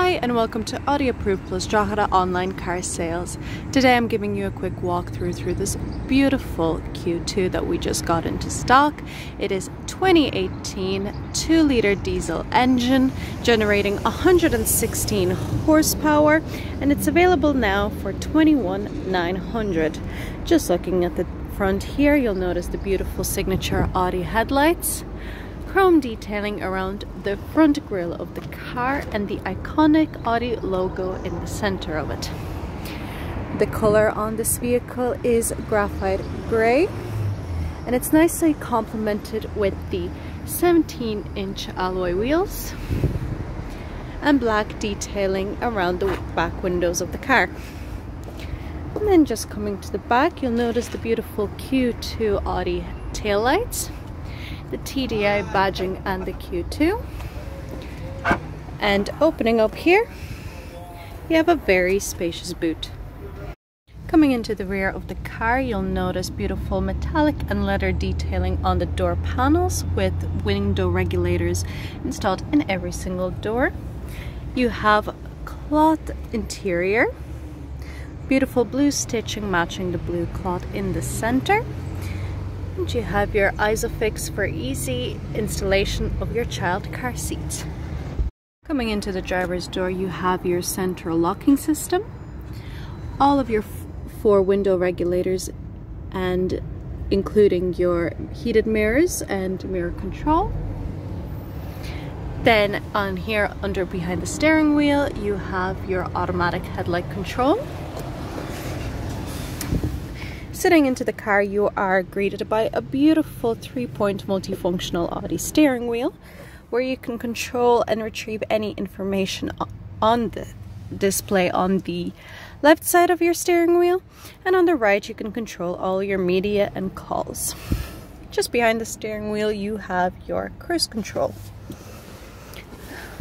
Hi and welcome to Audi Approved Plus Drogheda online car sales. Today I'm giving you a quick walkthrough through this beautiful Q2 that we just got into stock. It is 2018 2 litre diesel engine generating 116 horsepower and it's available now for 21,900. Just looking at the front here you'll notice the beautiful signature Audi headlights chrome detailing around the front grille of the car and the iconic Audi logo in the center of it. The color on this vehicle is graphite gray and it's nicely complemented with the 17 inch alloy wheels and black detailing around the back windows of the car. And then just coming to the back, you'll notice the beautiful Q2 Audi taillights the TDI badging and the Q2. And opening up here, you have a very spacious boot. Coming into the rear of the car, you'll notice beautiful metallic and leather detailing on the door panels with window regulators installed in every single door. You have cloth interior, beautiful blue stitching matching the blue cloth in the center. You have your ISOFIX for easy installation of your child car seat. Coming into the driver's door, you have your central locking system, all of your four window regulators, and including your heated mirrors and mirror control. Then on here, under behind the steering wheel, you have your automatic headlight control. Sitting into the car, you are greeted by a beautiful three-point multifunctional Audi steering wheel where you can control and retrieve any information on the display on the left side of your steering wheel and on the right you can control all your media and calls. Just behind the steering wheel you have your cruise control.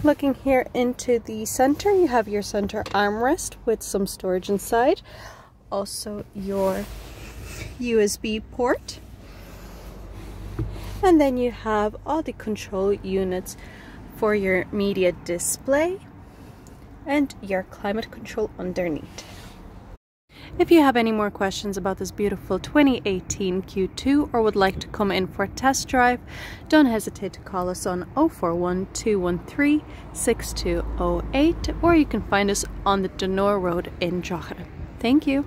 Looking here into the center you have your center armrest with some storage inside. Also your USB port. And then you have all the control units for your media display and your climate control underneath. If you have any more questions about this beautiful 2018 Q2 or would like to come in for a test drive, don't hesitate to call us on 041 213 6208 or you can find us on the Donore Road in Drogheda. Thank you.